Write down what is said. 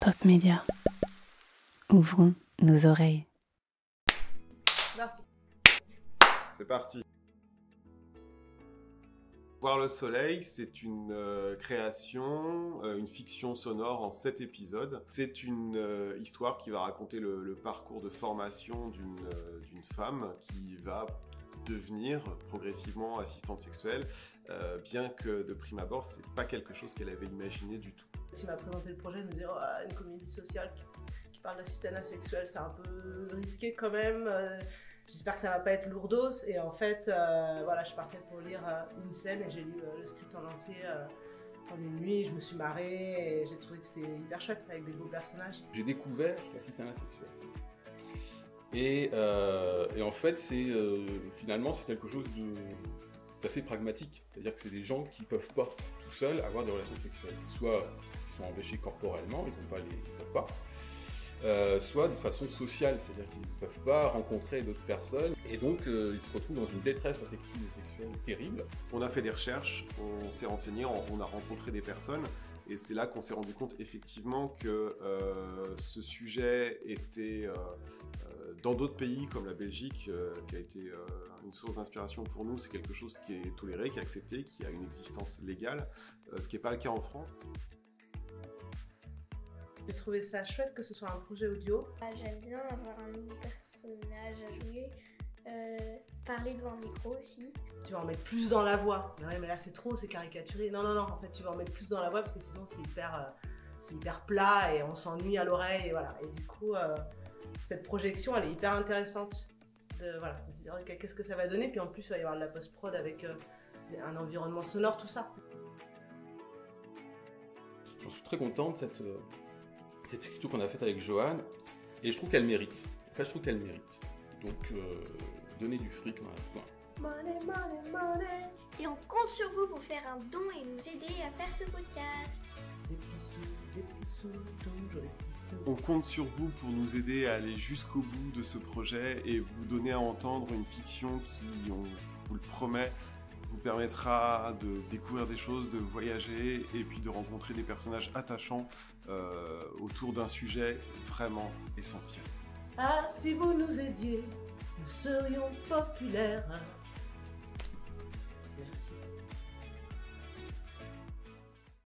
Pop Média. Ouvrons nos oreilles. C'est parti. Voir le soleil, c'est une euh, création, euh, une fiction sonore en sept épisodes. C'est une euh, histoire qui va raconter le, le parcours de formation d'une femme qui va devenir progressivement assistante sexuelle, bien que de prime abord, c'est pas quelque chose qu'elle avait imaginé du tout. Tu m'as présenté le projet, je me disais, oh, une comédie sociale qui, qui parle d'assistanat sexuel, c'est un peu risqué quand même. euh, J'espère que ça va pas être lourdos. Et en fait, euh, voilà, je partais pour lire euh, une scène et j'ai lu le script en entier en une nuit. Je me suis marrée et j'ai trouvé que c'était hyper chouette avec des beaux personnages. j'ai découvert l'assistanat sexuel. Et, en fait, c'est finalement c'est quelque chose d'assez pragmatique. C'est-à-dire que c'est des gens qui peuvent pas tout seuls avoir des relations sexuelles, qu'ils sont empêchés corporellement, ils ils peuvent pas, euh, soit de façon sociale, c'est-à-dire qu'ils ne peuvent pas rencontrer d'autres personnes, et donc euh, ils se retrouvent dans une détresse affective et sexuelle terrible. On a fait des recherches, on s'est renseigné, on a rencontré des personnes, et c'est là qu'on s'est rendu compte effectivement que euh, ce sujet était dans d'autres pays comme la Belgique, qui a été une source d'inspiration pour nous, c'est quelque chose qui est toléré, qui est accepté, qui a une existence légale, ce qui n'est pas le cas en France. J'ai trouvé ça chouette que ce soit un projet audio. Ah, J'aime bien avoir un nouveau personnage à jouer, euh, parler devant un micro aussi. Tu vas en mettre plus dans la voix. Mais ouais, mais là c'est trop, c'est caricaturé. Non, non, non, en fait tu vas en mettre plus dans la voix parce que sinon c'est hyper, euh, c'est hyper plat et on s'ennuie à l'oreille. Et voilà. Et du coup, euh, cette projection elle est hyper intéressante. De, voilà, qu'est-ce que ça va donner? Puis en plus, il va y avoir de la post-prod avec euh, un environnement sonore, tout ça. J'en suis très content de cette, euh, cette écriture qu'on a faite avec Johan, et je trouve qu'elle mérite. Enfin, je trouve qu'elle mérite. Donc, euh, donner du fric, on en a besoin. Money, money, money. Et on compte sur vous pour faire un don et nous aider à faire ce podcast. Des sous, des sous. On compte sur vous pour nous aider à aller jusqu'au bout de ce projet et vous donner à entendre une fiction qui, on vous le promet, vous permettra de découvrir des choses, de voyager et puis de rencontrer des personnages attachants euh, autour d'un sujet vraiment essentiel. Ah, si vous nous aidiez, nous serions populaires.